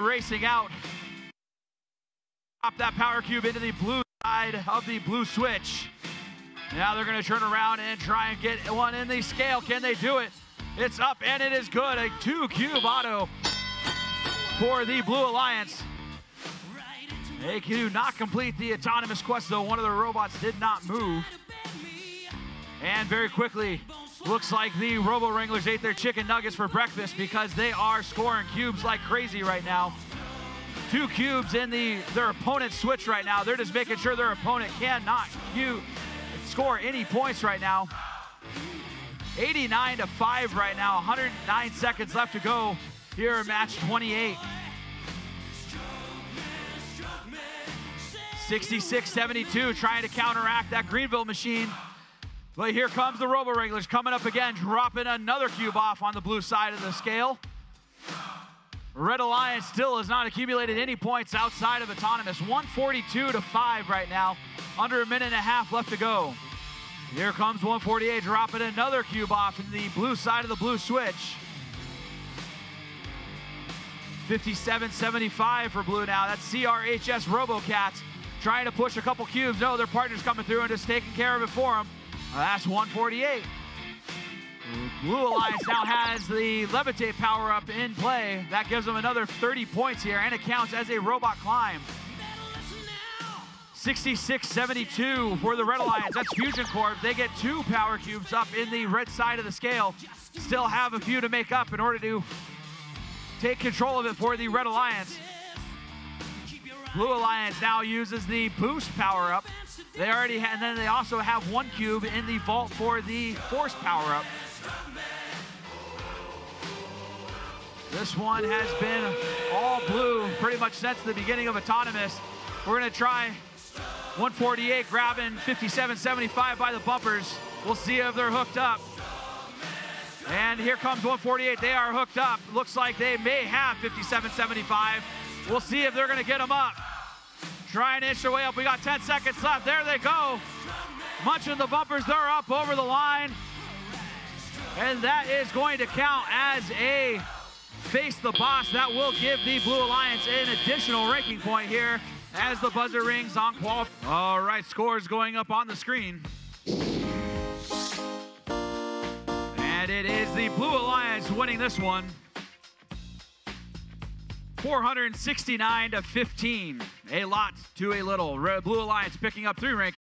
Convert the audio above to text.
racing out. Pop that power cube into the blue side of the blue switch. Now they're going to turn around and try and get one in the scale. Can they do it? It's up and it is good. A two cube auto for the Blue Alliance. They do not complete the autonomous quest, though. One of the robots did not move. And very quickly, looks like the Robo Wranglers ate their chicken nuggets for breakfast because they are scoring cubes like crazy right now. Two cubes in the their opponent's switch right now. They're just making sure their opponent cannot you score any points right now. 89 to 5 right now, 109 seconds left to go here in match 28. 66-72 trying to counteract that Greenville machine. But here comes the Robo Wranglers coming up again, dropping another cube off on the blue side of the scale. Red Alliance still has not accumulated any points outside of Autonomous. 142 to 5 right now. Under a minute and a half left to go. Here comes 148 dropping another cube off in the blue side of the blue switch. 57-75 for blue now. That's CRHS RoboCats trying to push a couple cubes. No, their partner's coming through and just taking care of it for them. That's 148. Blue Alliance now has the Levitate power up in play. That gives them another 30 points here, and it counts as a robot climb. 66-72 for the Red Alliance. That's Fusion Corp. They get two power cubes up in the red side of the scale. Still have a few to make up in order to take control of it for the Red Alliance. Blue Alliance now uses the boost power up. They already had, and then they also have one cube in the vault for the force power up. This one has been all blue pretty much since the beginning of Autonomous. We're gonna try 148 grabbing 57.75 by the bumpers. We'll see if they're hooked up. And here comes 148. They are hooked up. Looks like they may have 57.75. We'll see if they're going to get them up. Trying to inch their way up. We got 10 seconds left. There they go. Munching the bumpers. They're up over the line. And that is going to count as a face the boss. That will give the Blue Alliance an additional ranking point here as the buzzer rings on qual. All right, scores going up on the screen. And it is the Blue Alliance winning this one. 469 to 15. A lot to a little. Blue Alliance picking up three rank.